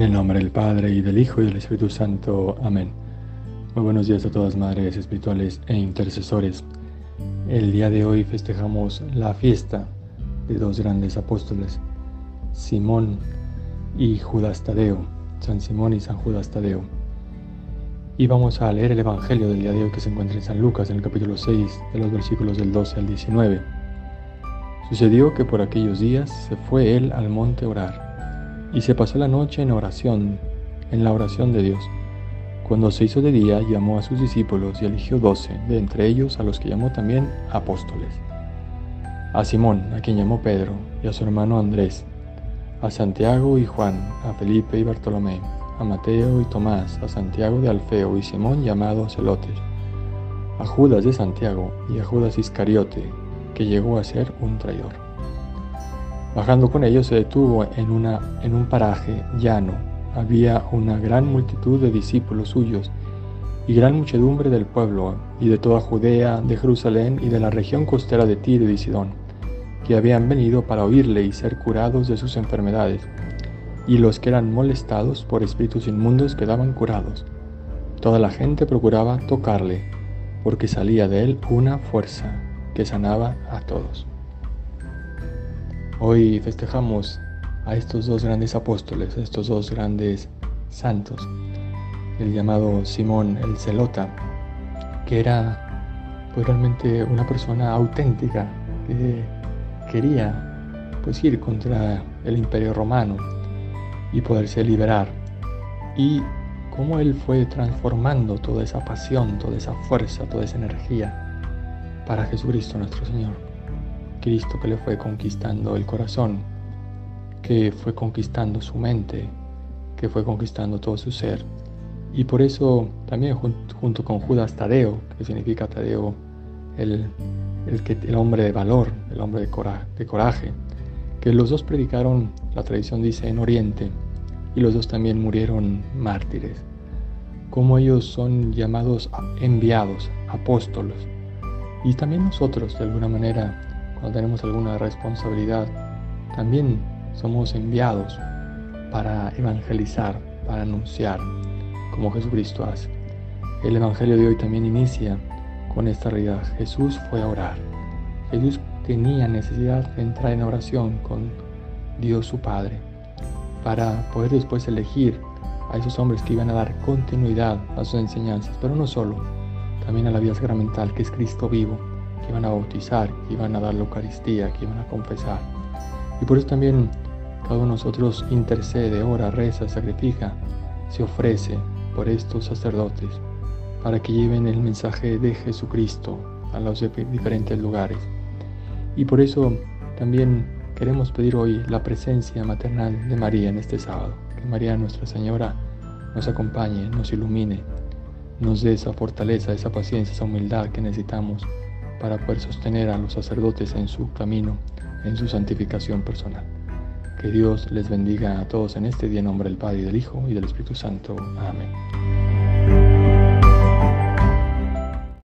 En el nombre del Padre y del Hijo y del Espíritu Santo. Amén. Muy buenos días a todas madres espirituales e intercesores. El día de hoy festejamos la fiesta de dos grandes apóstoles, Simón y Judas Tadeo, San Simón y San Judas Tadeo. Y vamos a leer el Evangelio del día de hoy que se encuentra en San Lucas, en el capítulo 6, de los versículos del 12 al 19. Sucedió que por aquellos días se fue él al monte a orar y se pasó la noche en oración, en la oración de Dios. Cuando se hizo de día, llamó a sus discípulos y eligió doce, de entre ellos a los que llamó también apóstoles. A Simón, a quien llamó Pedro, y a su hermano Andrés, a Santiago y Juan, a Felipe y Bartolomé, a Mateo y Tomás, a Santiago de Alfeo y Simón llamado Celotes, a Judas de Santiago y a Judas Iscariote, que llegó a ser un traidor. Bajando con ellos se detuvo en, una, en un paraje llano. Había una gran multitud de discípulos suyos y gran muchedumbre del pueblo y de toda Judea, de Jerusalén y de la región costera de Tiro y Sidón, que habían venido para oírle y ser curados de sus enfermedades. Y los que eran molestados por espíritus inmundos quedaban curados. Toda la gente procuraba tocarle, porque salía de él una fuerza que sanaba a todos. Hoy festejamos a estos dos grandes apóstoles, a estos dos grandes santos, el llamado Simón el Celota, que era pues, realmente una persona auténtica que quería pues ir contra el imperio romano y poderse liberar y cómo él fue transformando toda esa pasión, toda esa fuerza, toda esa energía para Jesucristo nuestro Señor. Cristo que le fue conquistando el corazón, que fue conquistando su mente, que fue conquistando todo su ser. Y por eso también junto con Judas Tadeo, que significa Tadeo, el, el, hombre de valor, el hombre de coraje, de coraje, que los dos predicaron, la tradición dice, en Oriente, y los dos también murieron mártires. Como ellos son llamados enviados, apóstolos. Y también nosotros, de alguna manera, cuando tenemos alguna responsabilidad, también somos enviados para evangelizar, para anunciar, como Jesucristo hace. El Evangelio de hoy también inicia con esta realidad. Jesús fue a orar. Jesús tenía necesidad de entrar en oración con Dios su Padre para poder después elegir a esos hombres que iban a dar continuidad a sus enseñanzas, pero no solo, también a la vida sacramental que es Cristo vivo que iban a bautizar, que iban a dar la Eucaristía, que iban a confesar. Y por eso también cada uno de nosotros intercede, ora, reza, sacrifica, se ofrece por estos sacerdotes para que lleven el mensaje de Jesucristo a los diferentes lugares. Y por eso también queremos pedir hoy la presencia maternal de María en este sábado. Que María Nuestra Señora nos acompañe, nos ilumine, nos dé esa fortaleza, esa paciencia, esa humildad que necesitamos para poder sostener a los sacerdotes en su camino, en su santificación personal. Que Dios les bendiga a todos en este día en nombre del Padre y del Hijo y del Espíritu Santo. Amén.